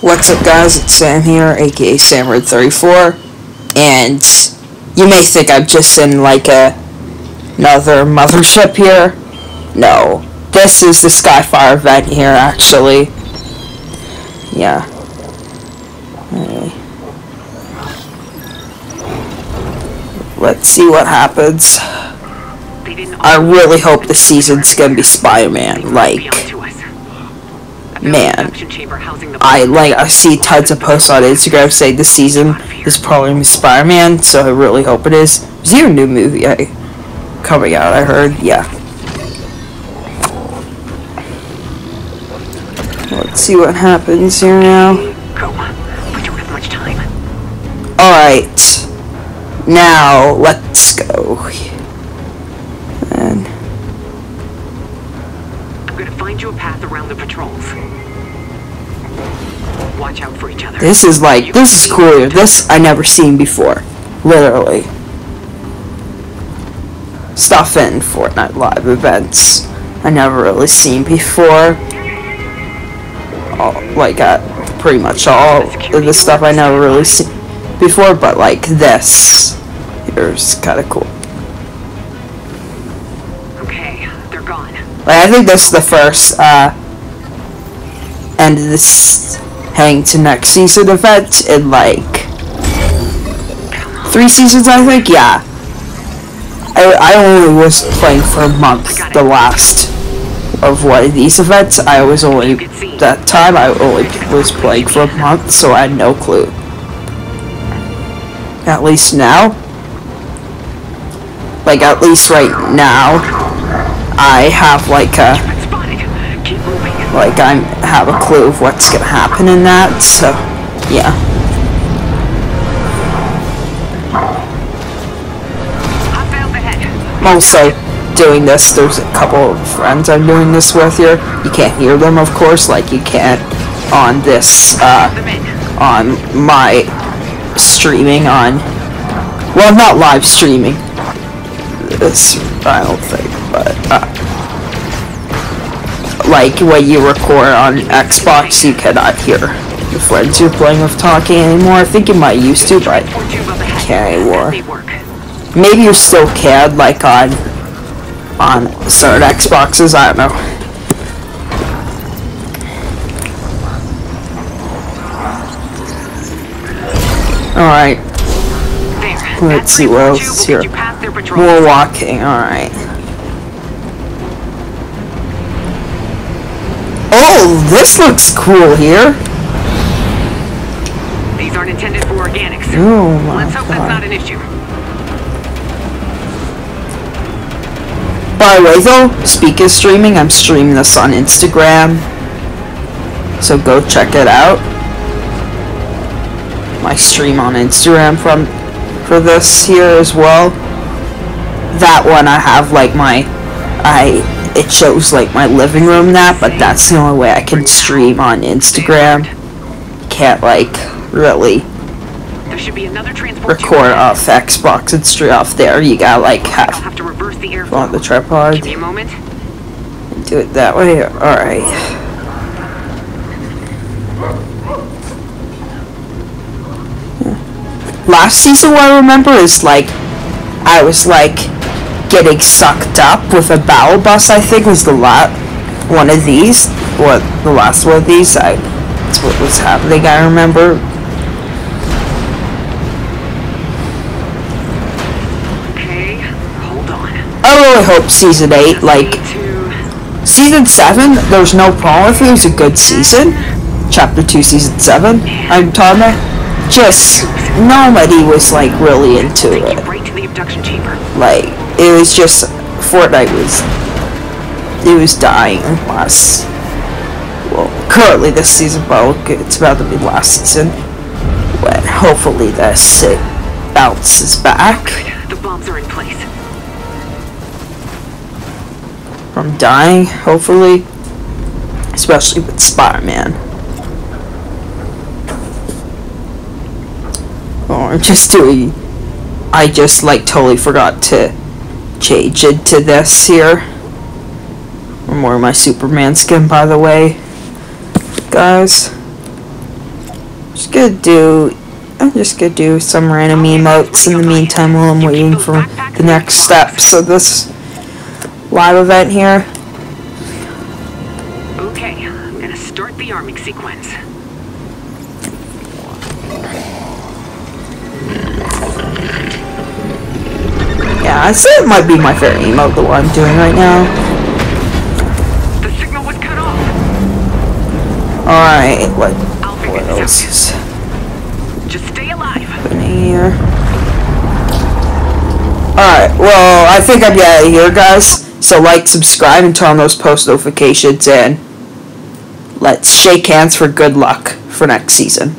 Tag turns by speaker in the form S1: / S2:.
S1: What's up guys, it's Sam here, aka SamRid34, and you may think I'm just in like a, another mothership here. No, this is the Skyfire event here actually. Yeah. Let's see what happens. I really hope the season's gonna be Spider-Man, like man, I like I see tons of posts on Instagram saying this season is probably Spider-Man, so I really hope it is. Is there a new movie I, coming out? I heard, yeah. Let's see what happens here now. Alright. Now, let's go.
S2: Find you a path around the patrols. Watch out for each other.
S1: This is like, this is cooler. This I never seen before. Literally. Stuff in Fortnite live events. I never really seen before. All, like, uh, pretty much all of the stuff I never really seen before, but like this here's kind of cool. Like, I think this is the first, uh, end of this heading to next season event in like three seasons, I think. Yeah, I I only was playing for a month. The last of one of these events, I was only that time I only was playing for a month, so I had no clue. At least now, like at least right now, I have like a like I have a clue of what's gonna happen in that, so yeah. I'm also doing this, there's a couple of friends I'm doing this with here. You can't hear them of course, like you can't on this uh on my streaming on well not live streaming this I don't think but uh like when you record on Xbox, you cannot hear the friends you're playing with talking anymore. I think you might used to, but can't anymore. Maybe you still can, like on on certain Xboxes. I don't know. Alright. Let's see what else is here. More walking, alright. Oh, this looks cool here.
S2: These aren't intended for organics.
S1: Oh my
S2: Let's hope
S1: God.
S2: that's not an issue.
S1: By the way though, speak of streaming, I'm streaming this on Instagram. So go check it out. My stream on Instagram from for this here as well. That one I have like my I it shows like my living room that, but that's the only way I can stream on Instagram. Can't like really
S2: There should be another transport
S1: record off Xbox and straight off there. You gotta like have
S2: have to reverse the airflow.
S1: on the tripod.
S2: Give me a moment.
S1: Do it that way. Alright. Last season, what I remember is like, I was like getting sucked up with a battle bus. I think was the last one of these. What the last one of these? I, that's what was happening. I remember.
S2: Okay, hold on.
S1: Oh, I really hope season eight, like Season 7, there's no problem with it. It was a good season. Chapter 2, Season 7, I'm talking about. Just, nobody was, like, really into it.
S2: right to the abduction chamber.
S1: Like, it was just, Fortnite was, it was dying last, well, currently this season, but it's about to be last season. But hopefully this, it bounces back
S2: The bombs are in place.
S1: from dying, hopefully. Especially with Spider-Man. I'm just doing... I just, like, totally forgot to change into this here. I'm wearing my Superman skin, by the way. Guys. Just gonna do. I'm just gonna do some random emotes in the meantime while I'm waiting for the next steps of this live event here.
S2: Okay, I'm gonna start the arming sequence.
S1: I'd say it might be my favorite emote, the one I'm doing right now.
S2: The signal was cut off.
S1: Alright, what, what else is
S2: Just stay alive.
S1: here? Alright, well, I think I'm out of here, guys. So like, subscribe, and turn on those post notifications, and let's shake hands for good luck for next season.